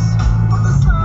Yes.